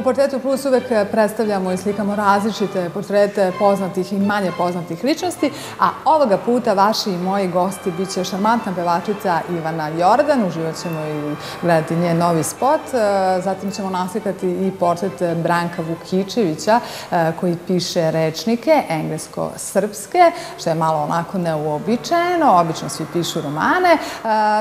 U Portretu Plus uvek predstavljamo i slikamo različite portrete poznatih i manje poznatih ličnosti, a ovoga puta vaši i moji gosti bit će šarmantna pevačica Ivana Jordan, uživat ćemo i gledati njen novi spot, zatim ćemo naslikati i portret Branka Vukičevića koji piše rečnike englesko-srpske, što je malo onako neuobičajeno, obično svi pišu romane.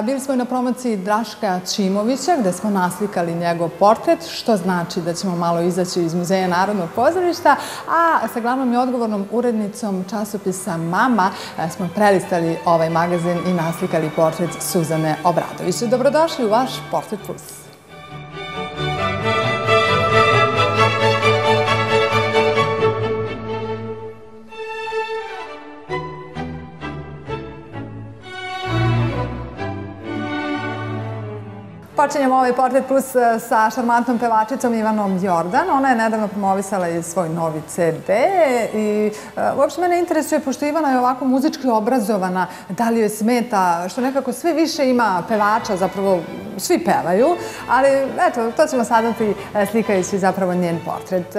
Bili smo i na promociji Draška Čimovića gde smo naslikali njegov portret, što znači da ćemo malo izaći iz Muzeja Narodnog pozorišta, a sa glavnom i odgovornom urednicom časopisa Mama e, smo prelistali ovaj magazin i naslikali portret Suzane Obradović. Dobrodošli u vaš Portret Plus. Počinjemo ovaj Portret Plus e, sa šarmantnom pevačicom Ivanom Jordan. Ona je nedavno promovisala i svoj novi CD i e, uopšte mene interesuje, pošto Ivana je ovako muzički obrazovana, da li joj smeta, što nekako sve više ima pevača, zapravo svi pevaju, ali eto, to ćemo sadati e, slikajući zapravo njen portret.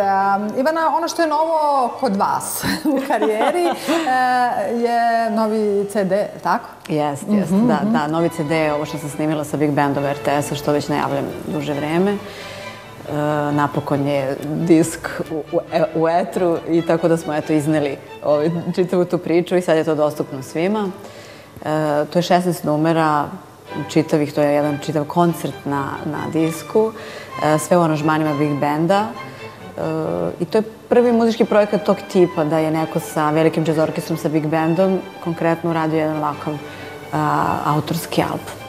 Ivana, ono što je novo kod vas u karijeri je novi CD, tako? Jest, jest, mm -hmm. da, da, novi CD je ovo što sam snimila sa Big Bandom RTS-a, što već najavljam duže vreme. E, napokon je disk u, u, u etru i tako da smo eto izneli ovaj, čitavu tu priču i sad je to dostupno svima. E, to je 16 numera čitavih, to je jedan čitav koncert na, na disku, e, sve u aranžmanima Big Banda. E, I to je prvi muzički projekat tog tipa, da je neko sa velikim jazz orkestrom, sa Big Bandom, konkretno uradio jedan ovakav a, autorski album.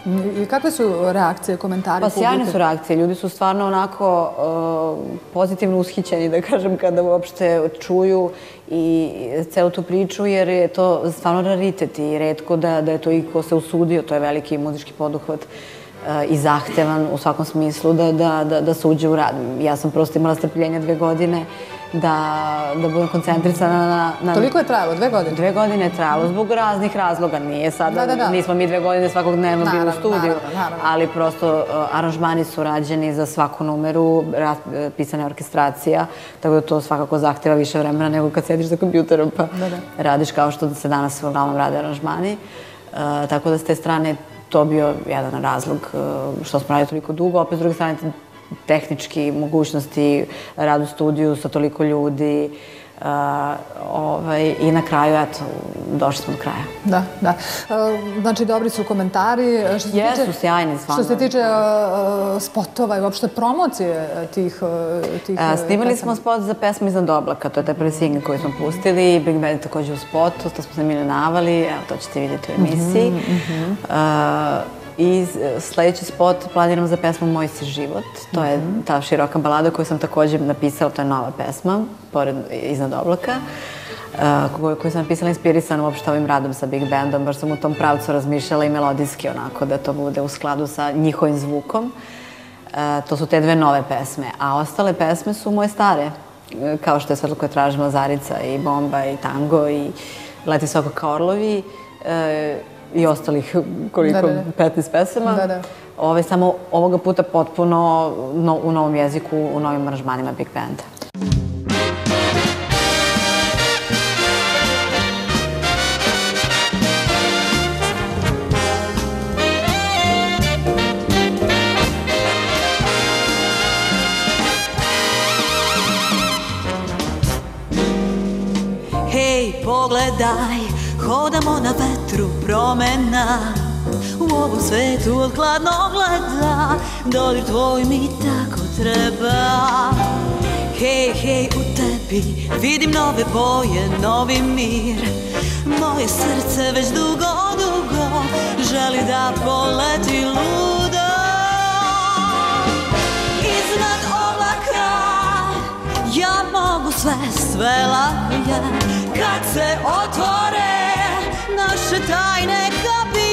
I kakve su reakcije, komentari? Pa sjajne su reakcije. Ljudi su stvarno onako uh, pozitivno ushićeni, da kažem, kada uopšte čuju i celu tu priču, jer je to stvarno raritet i redko da, da je to i ko se usudio, to je veliki muzički poduhvat uh, i zahtevan u svakom smislu da, da, da, da se uđe u rad. Ja sam prosto imala strpljenja dve godine da, da budem koncentrisana na, na... Toliko je trajalo, dve godine? Dve godine je trajalo, zbog raznih razloga. Nije sada, da, da, da. nismo mi dve godine svakog dnevno bili u studiju, naravno, naravno. ali prosto uh, aranžmani su rađeni za svaku numeru, ra, uh, pisana orkestracija, tako da to svakako zahteva više vremena nego kad sediš za kompjuterom pa da, da. radiš kao što se danas uglavnom rade aranžmani. Uh, tako da s te strane to bio jedan razlog uh, što smo radili toliko dugo, opet s druge strane tehnički mogućnosti rad u studiju sa toliko ljudi uh, ovaj, i na kraju, eto, došli smo do kraja. Da, da. Uh, znači, dobri su komentari. Što se Jesu, tiče, sjajni, stvarno. Što se tiče uh, spotova i uopšte promocije tih, tih Snimali smo spot za pesmu Iznad oblaka, to je taj prvi single koji smo pustili. Big Band je takođe u spotu, to smo snimili na Avali, evo, to ćete vidjeti u emisiji. Mm -hmm, mm -hmm. I sledeći spot planiram za pesmu Moj si život. To je mhm. ta široka balada koju sam takođe napisala, to je nova pesma, pored Iznad oblaka. Uh, koju, koju sam napisala inspirisana uopšte ovim radom sa Big Bandom, baš sam u tom pravcu razmišljala i melodijski onako, da to bude u skladu sa njihovim zvukom. Uh, to su te dve nove pesme, a ostale pesme su moje stare, kao što je Svetlo koje tražimo Zarica i Bomba i Tango i Leti soko kao orlovi. Uh, i ostalih koliko, da, da, da. 15 pesama. Da, da. Ove, samo ovoga puta potpuno no, u novom jeziku, u novim aranžmanima Big Banda. Hej, pogledaj, hodamo na vetru promena U ovom svetu od hladnog leda. Dodir tvoj mi tako treba. Hej, hej, u tebi vidim nove boje, novi mir. Moje srce već dugo, dugo želi da poleti ludo. Iznad oblaka ja mogu sve, sve lako je Kad se otvore naše tajne kapije,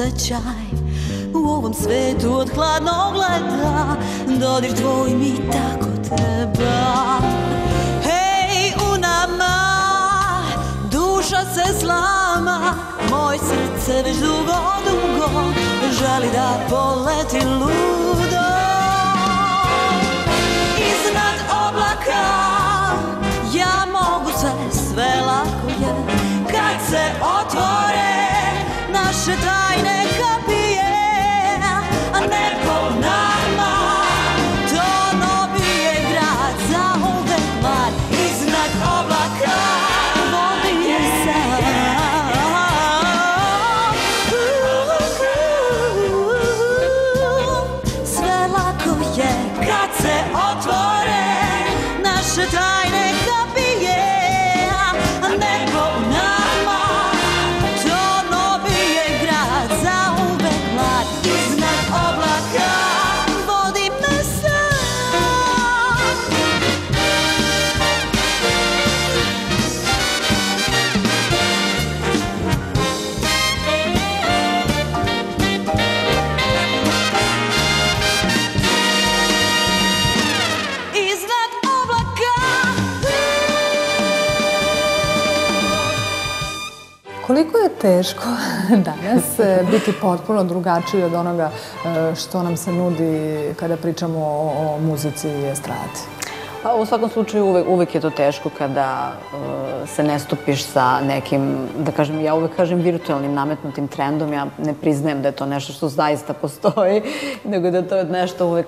osjećaj. U ovom svetu od hladnog leda Dodir tvoj mi tako treba. Hej, u nama Duša se slama Moj srce već dugo, dugo Želi da poleti ludo. Iznad oblaka Ja mogu sve, sve lako je. Kad se otvore naše tajne Koliko je teško danas e, biti potpuno drugačiji od onoga e, što nam se nudi kada pričamo o, muzici i estradi? Pa, u svakom slučaju uvek, uvek je to teško kada uh, se ne stupiš sa nekim, da kažem, ja uvek kažem virtualnim nametnutim trendom, ja ne priznajem da je to nešto što zaista postoji, nego da je to nešto uvek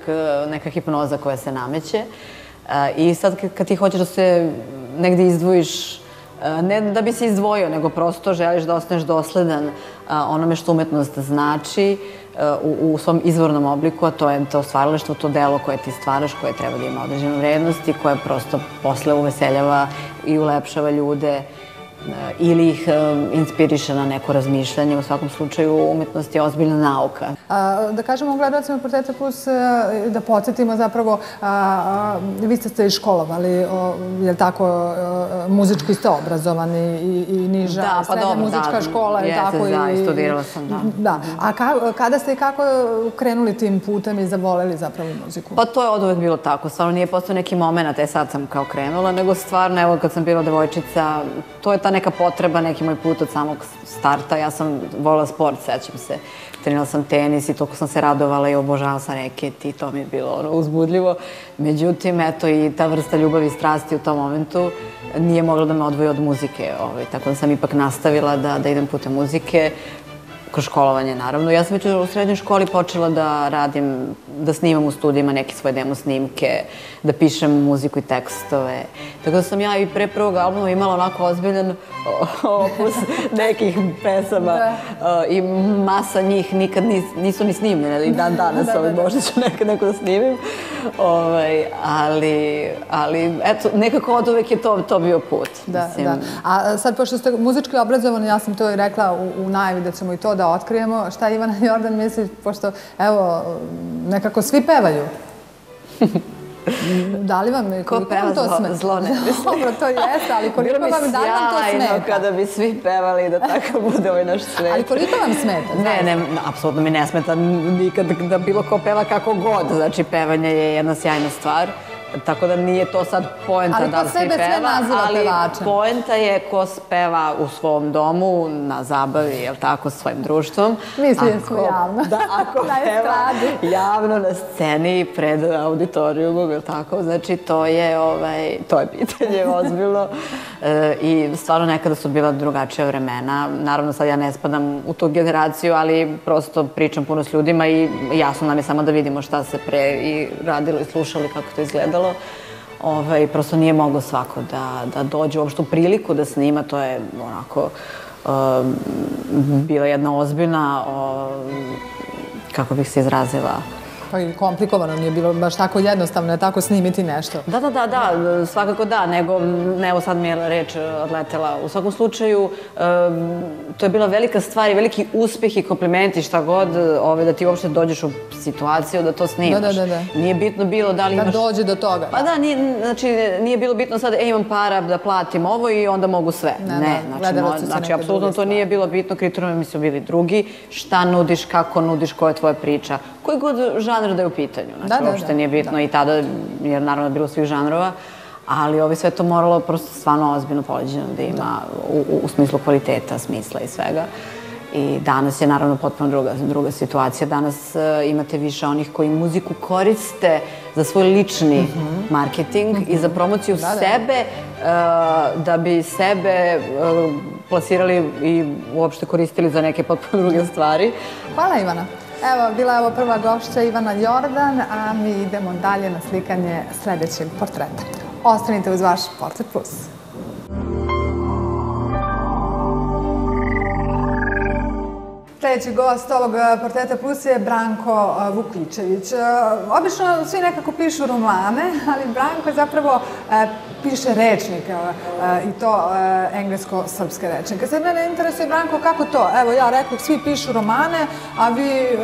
neka hipnoza koja se nameće. Uh, I sad kad, ti hoćeš da se negde izdvojiš ne da bi se izdvojio, nego prosto želiš da ostaneš dosledan a, onome što umetnost znači e, u, u svom izvornom obliku, a to je to stvaralaštvo, to delo koje ti stvaraš, koje treba da ima određenu vrednost i koje prosto posle uveseljava i ulepšava ljude ili ih e, inspiriše na neko razmišljanje. U svakom slučaju, umetnost je ozbiljna nauka. A, da kažemo gledalcima Portreta Plus, da podsjetimo zapravo, a, a, vi ste se školovali, o, je li tako, muzički ste obrazovani i, i niža, Da, pa dobro, muzička da, škola, je tako? da, i studirala sam, da. Da, a ka, kada ste i kako krenuli tim putem i zavoleli zapravo muziku? Pa to je od uvek bilo tako. Stvarno nije postao neki moment, e sad sam kao krenula, nego stvarno, evo kad sam bila devojčica, to je ta neka potreba, neki moj put od samog starta. Ja sam volila sport, sećam se. Trenirala sam tenis i toliko sam se radovala i obožavala sam reket i to mi je bilo ono uzbudljivo. Međutim, eto i ta vrsta ljubavi i strasti u tom momentu nije mogla da me odvoji od muzike. Ovaj, tako da sam ipak nastavila da, da idem putem muzike kroz školovanje, naravno. Ja sam već u srednjoj školi počela da radim, da snimam u studijima neke svoje demo snimke, da pišem muziku i tekstove. Tako da sam ja i pre prvog albuma imala onako ozbiljan opus nekih pesama Da. i masa njih nikad nis, nisu ni snimljene, i dan danas, Da, da, ovaj, da. možda ću nekad neko da snimim. Ovaj, ali, ali, eto, nekako od uvek je to, to bio put. Da, Mislim, da. A sad, pošto ste muzički obrazovani, ja sam to i rekla u, u najavi da ćemo i to da otkrijemo. Šta Ivana Jordan misli, pošto, evo, nekako svi pevaju. Da li vam, koliko vam peva to zlo- smeta? zlo ne misli. Dobro, to jeste, ali koliko vam, da li vam to smeta? kada bi svi pevali da tako bude ovaj naš svet. Ali koliko vam smeta? Ne, ne, apsolutno mi ne smeta nikad da bilo ko peva kako god. Znači, pevanje je jedna sjajna stvar. Tako da nije to sad poenta Ali da li sve peva, naziva ali pevačem. poenta je ko speva u svom domu, na zabavi, jel tako, svojim društvom. Mislili smo javno. Da, ako Na peva javno na sceni pred auditorijumom, jel tako? Znači, to je, ovaj, to je pitanje ozbiljno. E, I stvarno nekada su bila drugačija vremena. Naravno, sad ja ne spadam u tu generaciju, ali prosto pričam puno s ljudima i jasno nam je samo da vidimo šta se pre i radilo i slušali kako to izgledalo. Ovaj, prosto nije moglo svako da, da dođe uopšte u priliku da snima, to je onako um, bila jedna ozbiljna, um, kako bih se izrazila, Pa i komplikovano, nije bilo baš tako jednostavno, je tako snimiti nešto. Da, da, da, da, svakako da, nego, ne, evo sad mi je reč odletela. U svakom slučaju, to je bila velika stvar i veliki uspeh i komplimenti šta god, ove, da ti uopšte dođeš u situaciju da to snimaš. Da, da, da, da. Nije bitno bilo da li Da imaš... dođe do toga. Pa da, nije, znači, nije bilo bitno sad, e, imam para da platim ovo i onda mogu sve. Ne, Ne, da, znači, su znači apsolutno to nije bilo bitno, kriterijumi su bili drugi. Šta nudiš, kako nudiš, koja je tvoja priča. Koji god žanr da je u pitanju. Znači, Da, da, uopšte da, nije bitno i tada, jer naravno je bilo svih žanrova, ali ovi sve to moralo prosto stvarno ozbiljno pođeno da ima u, u, smislu kvaliteta, smisla i svega. I danas je naravno potpuno druga, druga situacija. Danas uh, imate više onih koji muziku koriste za svoj lični marketing i za promociju Da, da. sebe uh, da bi sebe uh, plasirali i uopšte koristili za neke potpuno druge stvari. Hvala Ivana. Evo, bila je ovo prva gošća Ivana Jordan, a mi idemo dalje na slikanje sledećeg portreta. Ostanite uz vaš Portret Plus. Sljedeći gost ovog e, portreta Plus je Branko e, Vukličević. E, Obično svi nekako pišu romane, ali Branko zapravo piše rečnike e, i to englesko-srpske rečnike. Sad mene interesuje, Branko, kako to? Evo, ja rekao, svi pišu romane, a vi e,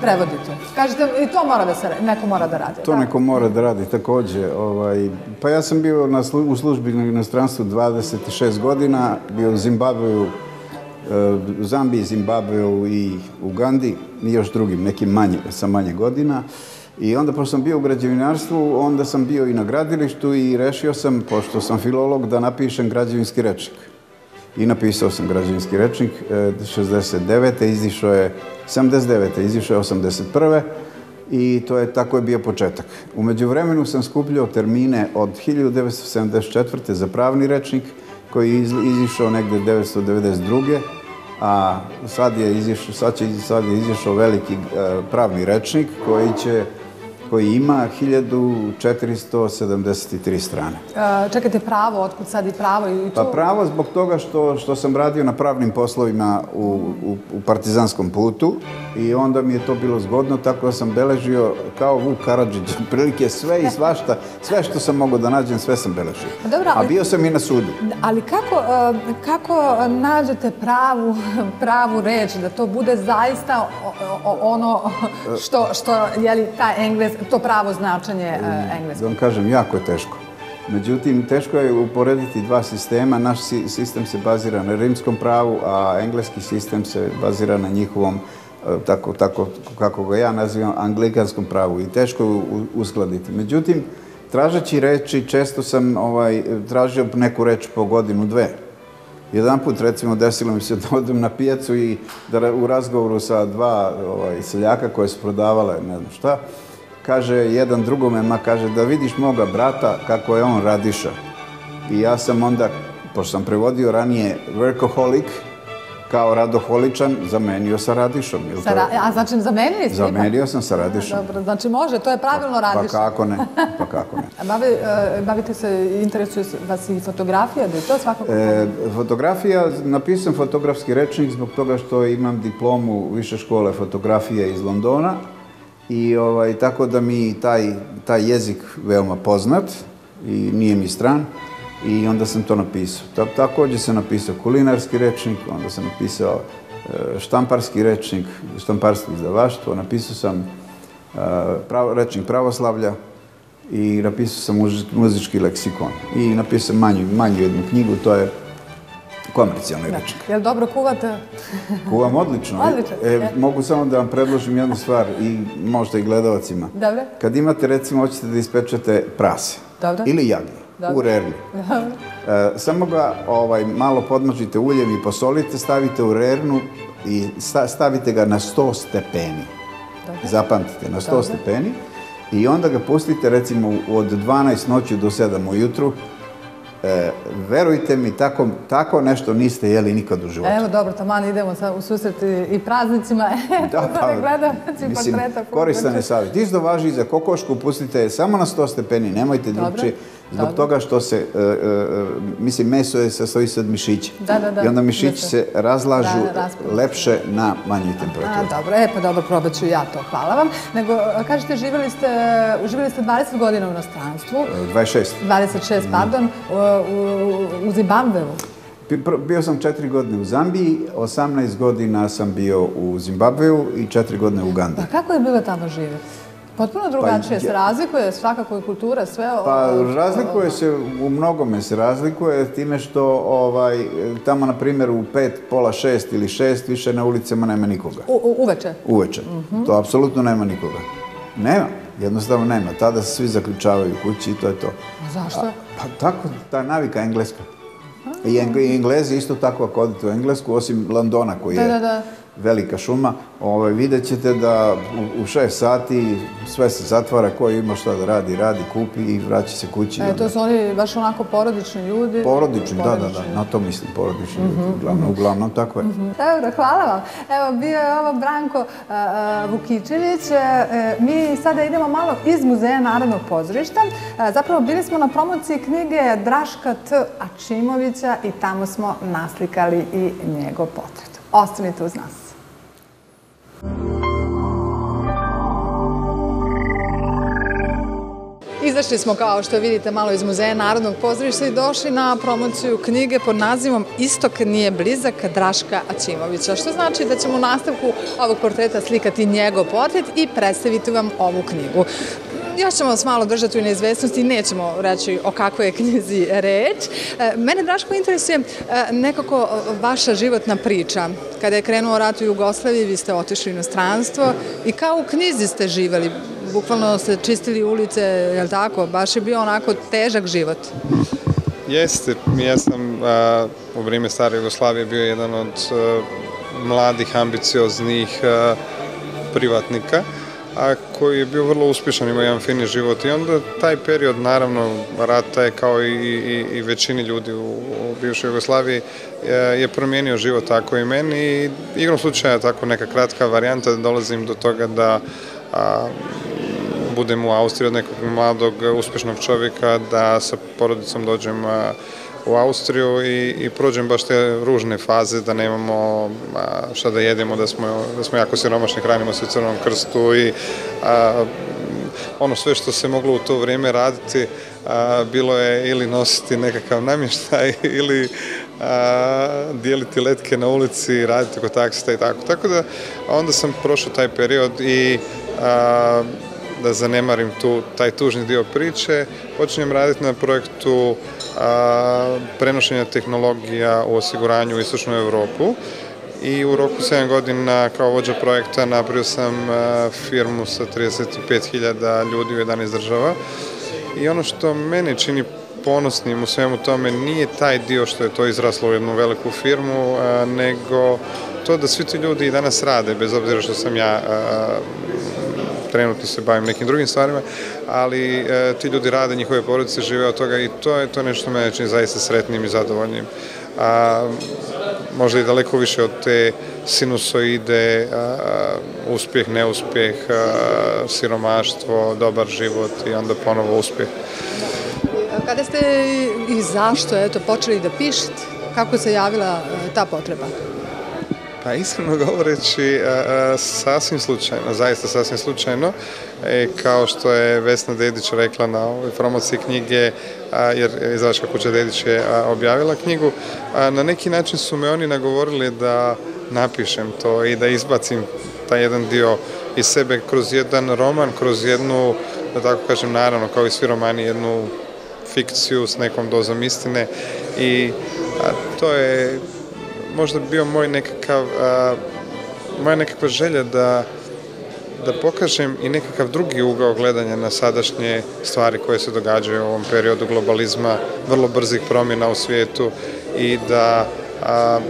prevodite. Kažete, i to mora da se, neko mora da radi. To da? neko mora da radi takođe. Ovaj, pa ja sam bio na u službi na inostranstvu 26 godina, bio u Zimbabveju, Zambiji, Zimbabveu i Ugandi i još drugim, nekim manje, sa manje godina. I onda, pošto sam bio u građevinarstvu, onda sam bio i na gradilištu i rešio sam, pošto sam filolog, da napišem građevinski rečnik. I napisao sam građevinski rečnik, e, 69. izišao je, 79. izišao je 81. I to je, tako je bio početak. Umeđu vremenu sam skupljao termine od 1974. za pravni rečnik, koji je iz- izišao negde 1992. A sad je izišao, sad, sad je izišao veliki e, pravni rečnik koji će koji ima 1473 strane. E, čekajte pravo, otkud sad i pravo i to? Pa pravo zbog toga što, što sam radio na pravnim poslovima u, u, u partizanskom putu i onda mi je to bilo zgodno, tako da sam beležio kao Vuk Karadžić, prilike sve i svašta, sve što sam mogao da nađem, sve sam beležio. Pa dobro, A ali- bio sam i na sudu. Ali kako, e, kako nađete pravu, pravu reč, da to bude zaista ono što, što je li ta engles, to pravo značenje e, Da engleskog? vam kažem, jako je teško. Međutim, teško je uporediti dva sistema. Naš si- sistem se bazira na rimskom pravu, a engleski sistem se bazira na njihovom, e, tako, tako kako ga ja nazivam, anglikanskom pravu i teško je uskladiti. Međutim, tražeći reči, često sam ovaj, tražio neku reč po godinu, dve. Jedan put, recimo, desilo mi se da odem na pijacu i da u razgovoru sa dva ovaj, seljaka koje su prodavale, ne znam šta, kaže jedan drugome, ma kaže, da vidiš moga brata kako je on radiša. I ja sam onda, pošto sam prevodio ranije workaholic, kao radoholičan, zamenio sa radišom. Jel Sa ra- a znači zamenili ste? Zamenio sam sa radišom. Dobro, znači može, to je pravilno Pa radiš. kako ne, pa kako ne. Bavi, e, bavite se, interesuje vas i fotografija, da je to svakako... E, fotografija, napisam fotografski rečnik zbog toga što imam diplomu više škole fotografije iz Londona i ovaj, tako da mi taj, taj jezik veoma poznat i nije mi stran i onda sam to napisao. Ta, takođe sam napisao kulinarski rečnik, onda sam napisao e, štamparski rečnik, štamparsko izdavaštvo, napisao sam e, pravo, rečnik pravoslavlja, i napisao sam muzički leksikon. I napisao sam manju, manju jednu knjigu, to je komercijalni rečnik. Jel dobro kuvate? Kuvam odlično. Odlično, E, mogu samo da vam predložim jednu stvar i možda i gledalacima. Dobro. Kad imate, recimo, hoćete da ispečete prase Dobro. ili jagnje u rerni. E, samo ga ovaj, malo podmažite uljem i posolite, stavite u rernu i sta- stavite ga na 100 stepeni. Zapamtite, na 100 Dobro. stepeni. I onda ga pustite recimo od 12 noću do 7 ujutru. E, verujte mi, tako, tako nešto niste jeli nikad u životu. Evo, dobro, taman idemo sa, u susret i, praznicima. da, da ne gledalci mislim, koristan je savjet. Isto važi i za kokošku, pustite je samo na 100 stepeni, nemojte drugčije. Zbog Dobro. toga što se, e, e, mislim, meso je sastoji se od mišića. Da, da, da. I onda mišići Da se- razlažu Da, lepše na manjoj A, temperaturi. dobro, e pa dobro, probat ću ja to, hvala vam. Nego, a, kažete, živjeli ste, živjeli ste 20 godina u inostranstvu, 26. 26, pardon, u, u, u Zimbabveu. Bio sam četiri godine u Zambiji, 18 godina sam bio u Zimbabveu i četiri godine u Ugandi. Pa kako je bilo tamo živjeti? Potpuno drugačije ja- se razlikuje, svakako i kultura, sve o- Pa o- razlikuje se, u mnogome se razlikuje time što ovaj, tamo na primjer u pet, pola šest ili šest više na ulicama nema nikoga. U, uveče. Uveče. To apsolutno nema nikoga. Nema, jednostavno nema. Tada se svi zaključavaju u kući i to je to. A zašto? Pa tako, ta navika engleska. I, Eng- i Englezi isto tako ako odete u Englesku, osim Londona koji Da, je da, da. Velika šuma, ovaj, vidjet ćete da u, u šest sati sve se zatvara, ko ima šta da radi, radi, kupi i vraća se kući. E, to su oni baš onako porodični ljudi. Porodični, da, da, da, na to mislim, porodični, uglavnom, uglavnom tako je. Dobro, hvala vam. Evo, bio je ovo Branko Vukičević. E, mi sada idemo malo iz Muzeja Narodnog pozorišta. E, zapravo, bili smo na promociji knjige Draška T. Ačimovića i tamo smo naslikali i njegov portret. Ostanite uz nas. Izašli smo, kao što vidite, malo iz Muzeja Narodnog pozorišta i došli na promociju knjige pod nazivom Istok nije blizak Draška Aćimovića, što znači da ćemo u nastavku ovog portreta slikati njegov portret i predstaviti vam ovu knjigu. Još ćemo vas malo držati u neizvestnosti nećemo reći o kakvoj je knjizi reč. E, Mene, Draško, interesuje e, nekako vaša životna priča. Kada je krenuo rat u Jugoslaviji, vi ste otišli u inostranstvo i kao u knjizi ste živeli. Bukvalno ste čistili ulice, je li tako? Baš je bio onako težak život. Jeste, ja sam a, u vrijeme stare Jugoslavije bio jedan od mladih, ambicioznih privatnika, a koji je bio vrlo uspješan, imao jedan fini život i onda taj period, naravno, rata je kao i, i, i većini ljudi u, u bivšoj Jugoslaviji je promijenio život tako i meni i igrom slučaja tako neka kratka varijanta dolazim do toga da a, budem u Austriji od nekog mladog, uspješnog čovjeka, da sa porodicom dođem u Austriju i, i prođem baš te ružne faze da nemamo šta da jedemo, da smo, da smo jako siromašni, hranimo se u Crvenom krstu i a, ono sve što se moglo u to vrijeme raditi a, bilo je ili nositi nekakav namještaj ili a, dijeliti letke na ulici, raditi kod taksista i tako. Tako da onda sam prošao taj period i a, da zanemarim tu, taj tužni dio priče, počinjem raditi na projektu a, prenošenja tehnologija u osiguranju u Istočnu Europu i u roku 7 godina kao vođa projekta napravio sam firmu sa 35.000 ljudi u 11 država. I ono što mene čini ponosnim u svemu tome nije taj dio što je to izraslo u jednu veliku firmu, nego to da svi ti ljudi danas rade, bez obzira što sam ja trenutno se bavim nekim drugim stvarima, ali e, ti ljudi rade, njihove porodice žive od toga i to je to nešto što mene čini zaista sretnim i zadovoljnim. A, možda i daleko više od te sinusoide, a, uspjeh, neuspjeh, siromaštvo, dobar život i onda ponovo uspjeh. Kada ste i zašto eto, počeli da pišete? Kako se javila e, ta potreba? Pa iskreno govoreći, a, a, sasvim slučajno, zaista sasvim slučajno, e, kao što je Vesna Dedić rekla na ovoj promociji knjige, a, jer izdavačka kuća Dedić je objavila knjigu, na neki način su me oni nagovorili da napišem to i da izbacim taj jedan dio iz sebe kroz jedan roman, kroz jednu, da tako kažem, naravno, kao i svi romani, jednu fikciju s nekom dozom istine i to je možda bio moj nekakav, a, moja nekakva želja da, da pokažem i nekakav drugi ugao gledanja na sadašnje stvari koje se događaju u ovom periodu globalizma, vrlo brzih promjena u svijetu i da a,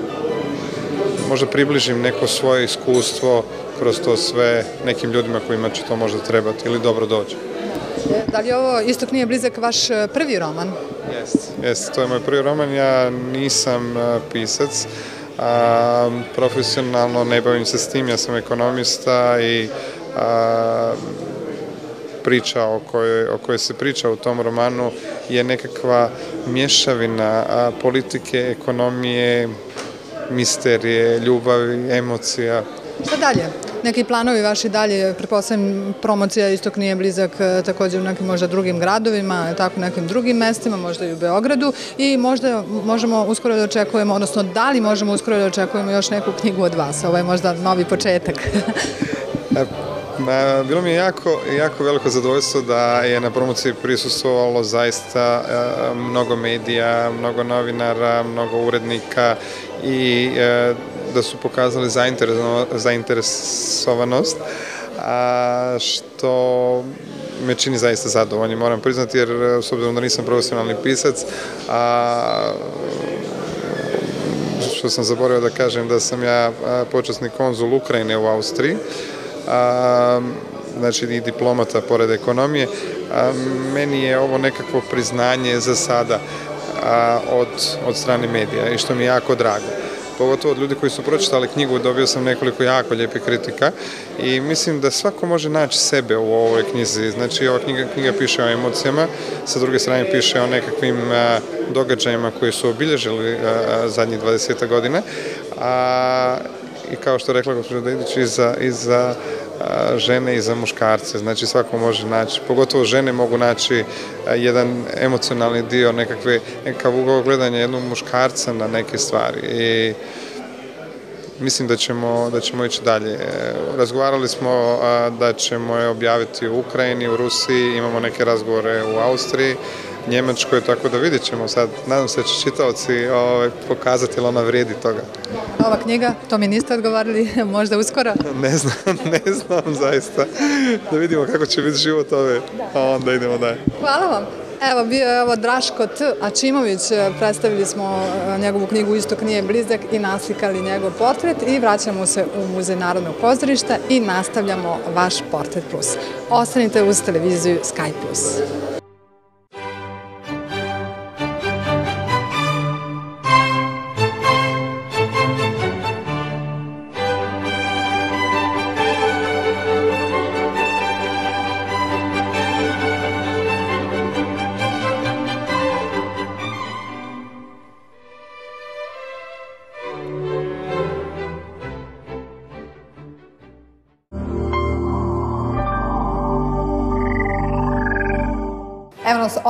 možda približim neko svoje iskustvo kroz to sve nekim ljudima kojima će to možda trebati ili dobro doći. Da li ovo Istok nije blizak vaš e, prvi roman? Jest, jest, to je moj prvi roman, ja nisam a, pisac, a, profesionalno ne bavim se s tim, ja sam ekonomista i a, priča o kojoj, o kojoj se priča u tom romanu je nekakva mješavina a, politike, ekonomije, misterije, ljubavi, emocija. Šta dalje? Neki planovi vaši dalje, pretpostavljam promocija istok nije blizak e, takođe u nekim možda drugim gradovima, tako nekim drugim mestima, možda i u Beogradu i možda možemo uskoro da očekujemo, odnosno da li možemo uskoro da očekujemo još neku knjigu od vas? Ovo je možda novi početak. E, Ma, bilo mi je jako, jako veliko zadovoljstvo da je na promociji prisustovalo zaista e, mnogo medija, mnogo novinara, mnogo urednika i da su pokazali zainteresovanost, a, što me čini zaista zadovoljni, moram priznati, jer s obzirom da nisam profesionalni pisac, a, što sam zaboravio da kažem da sam ja počasni konzul Ukrajine u Austriji, a, znači i diplomata pored ekonomije, a, meni je ovo nekakvo priznanje za sada a, od, od strane medija i što mi je jako drago pogotovo od ljudi koji su pročitali knjigu, dobio sam nekoliko jako lijepih kritika i mislim da svako može naći sebe u ovoj knjizi. Znači, ova knjiga, knjiga piše o emocijama, sa druge strane piše o nekakvim a, događajima koji su obilježili a, zadnjih 20 godina, a, i kao što rekla gospođa Dedić i za, i za a, žene i za muškarce, znači svako može naći, pogotovo žene mogu naći jedan emocionalni dio, nekakve, nekakav ugao gledanja jednog muškarca na neke stvari i mislim da ćemo, da ćemo ići dalje. Razgovarali smo da ćemo je objaviti u Ukrajini, u Rusiji, imamo neke razgovore u Austriji, Njemačkoj, tako da vidjet ćemo sad. Nadam se da će čitaoci ovaj, pokazati ili ona vredi toga. Nova knjiga, to mi niste odgovarali, možda uskoro? Ne znam, ne znam zaista. Da vidimo kako će biti život ove, a onda idemo dalje. Hvala vam. Evo, bio je ovo Draško T. Ačimović, predstavili smo e, njegovu knjigu Istok nije blizak i naslikali njegov portret i vraćamo se u Muzej Narodnog pozorišta i nastavljamo vaš Portret Plus. Ostanite uz televiziju Sky Plus.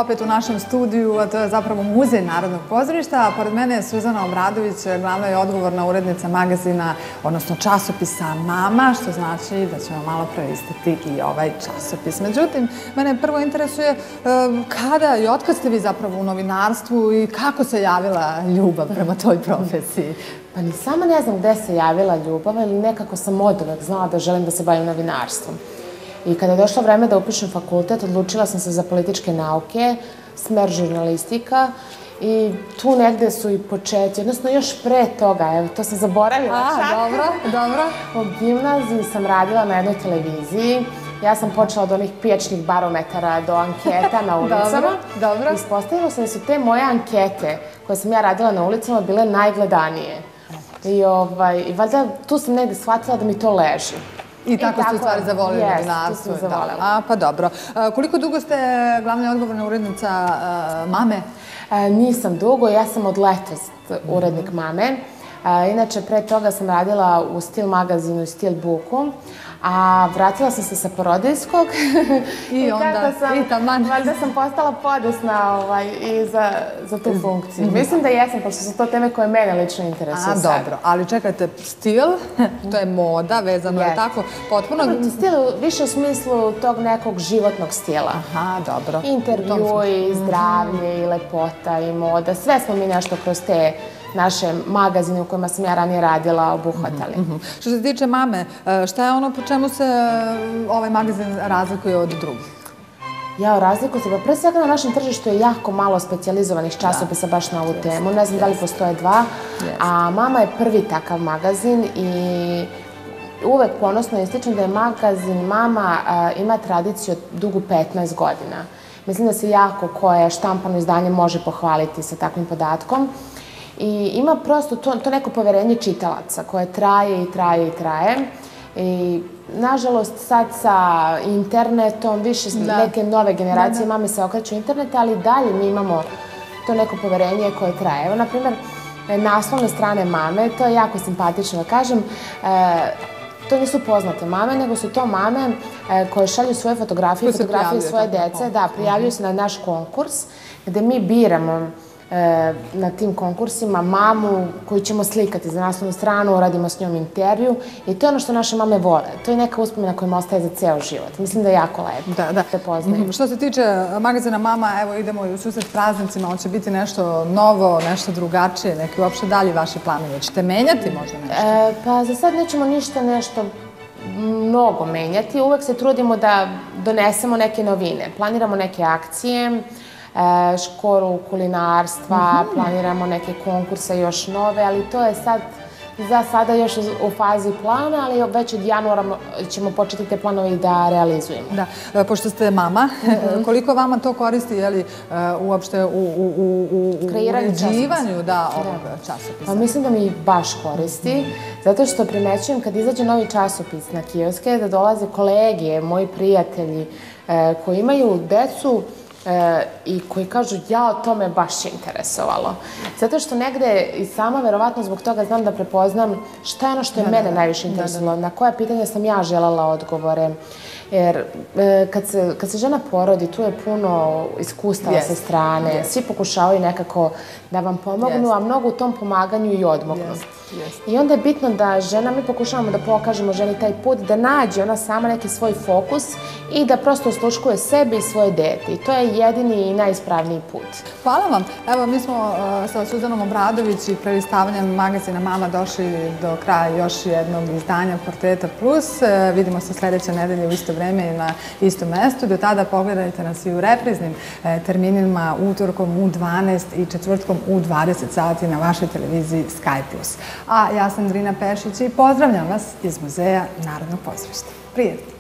Opet u našem studiju, a to je zapravo Muzej Narodnog pozorišta, a pored mene je Suzana Obradović, glavna i odgovorna urednica magazina, odnosno časopisa Mama, što znači da ćemo malo prelistati i ovaj časopis. Međutim, mene prvo interesuje kada i otkad ste vi zapravo u novinarstvu i kako se javila ljubav prema toj profesiji? Pa ni sama ne znam gde se javila ljubav, ali nekako sam od uvek znala da želim da se bavim novinarstvom. I kada je došlo vreme da upišem fakultet, odlučila sam se za političke nauke, smer žurnalistika i tu negde su i početi, odnosno još pre toga, evo, to sam zaboravila A, čak. dobro, dobro. U gimnaziji sam radila na jednoj televiziji. Ja sam počela od onih pijačnih barometara do anketa na ulicama. Dobro, dobro. Ispostavilo se da su te moje ankete koje sam ja radila na ulicama bile najgledanije. I, ovaj, i valjda tu sam negde shvatila da mi to leži. I tako, ste u stvari zavolili yes, novinarstvo. Da. A, pa dobro. A, koliko dugo ste glavna i odgovorna urednica a, Mame? E, nisam dugo, ja sam od letos urednik Mame. E, inače, pre toga sam radila u Stil magazinu i Stil buku. A vratila sam se sa porodijskog I onda, sam, i taman. Valjda sam postala podesna ovaj, i za, za tu funkciju. Mislim da jesam, pošto su to teme koje mene lično interesuju A, sad. dobro. Ali čekajte, stil, to je moda, vezano je tako, potpuno... Stil više u smislu tog nekog životnog stila. Aha, dobro. U tom Intervjui, zdravlje i lepota i moda. Sve smo mi nešto kroz te naše magazine u kojima sam ja ranije radila obuhvatali. Mhm. Što se tiče mame, e, šta je ono po čemu se e, ovaj magazin razlikuje od drugih? Ja, razliku se, pa pre svega na našem tržištu je jako malo specijalizovanih časopisa baš na ovu temu. Ne znam da li postoje dva, a Mama je prvi takav magazin i uvek ponosno ističem da je magazin Mama a, ima tradiciju dugu 15 godina. Mislim da se jako koje štampano izdanje može pohvaliti sa takvim podatkom. I ima prosto to, to neko poverenje čitalaca koje traje i traje i traje. I, nažalost, sad sa internetom, više Da. neke nove generacije mame se okreću internet, ali dalje mi imamo to neko poverenje koje traje. Evo, na primjer, naslovne strane mame, to je jako simpatično da kažem, e, to nisu poznate mame, nego su to mame e, koje šalju svoje fotografije, fotografije svoje dece, da, prijavljuju se na naš konkurs, gde mi biramo na tim konkursima mamu koju ćemo slikati za naslovnu stranu, radimo s njom intervju i to je ono što naše mame vole. To je neka uspomena koja im ostaje za ceo život. Mislim da je jako lepo. Da, da. Te poznaju. Mhm. Što se tiče magazina Mama, evo idemo i u susret praznicima, on će biti nešto novo, nešto drugačije, neki uopšte dalji vaši planovi. Ćete menjati možda nešto? E, pa za sad nećemo ništa nešto mnogo menjati. Uvek se trudimo da donesemo neke novine. Planiramo neke akcije, e, školu kulinarstva, planiramo neke konkurse još nove, ali to je sad za sada još u fazi plana, ali već od januara mo- ćemo početi te planove i da realizujemo. Da, e, pošto ste mama, Mhm. koliko vama to koristi, je li, e, uopšte u, u, u, u, uređivanju da, ovog časopisa? Pa mislim da mi baš koristi, zato što primećujem kad izađe novi časopis na kioske, da dolaze kolege, moji prijatelji, e, koji imaju decu e, i koji kažu ja o tome baš interesovalo. Zato što negde i sama verovatno zbog toga znam da prepoznam šta je ono što je mene najviše interesovalo, na koja pitanja sam ja želala odgovore. Jer e, kad, se, kad se žena porodi, tu je puno iskustava Jest, sa strane, jest. svi pokušavaju nekako da vam pomognu, Jest. a mnogo u tom pomaganju i odmognu. Jest, jest. I onda je bitno da žena, mi pokušavamo da pokažemo ženi taj put, da nađe ona sama neki svoj fokus i da prosto osluškuje sebe i svoje dete. I to je jedini i najispravniji put. Hvala vam. Evo, mi smo uh, sa Suzanom Obradović i predstavljanjem magazina Mama došli do kraja još jednog izdanja Portreta Plus. E, vidimo se sledeće nedelje u isto vreme i na istom mestu. Do tada pogledajte nas i u repriznim e, terminima utorkom u 12 i četvrtkom u 20 sati na vašoj televiziji Sky Plus. A ja sam Drina Pešić i pozdravljam vas iz Muzeja Narodnog pozorišta. Prijetno!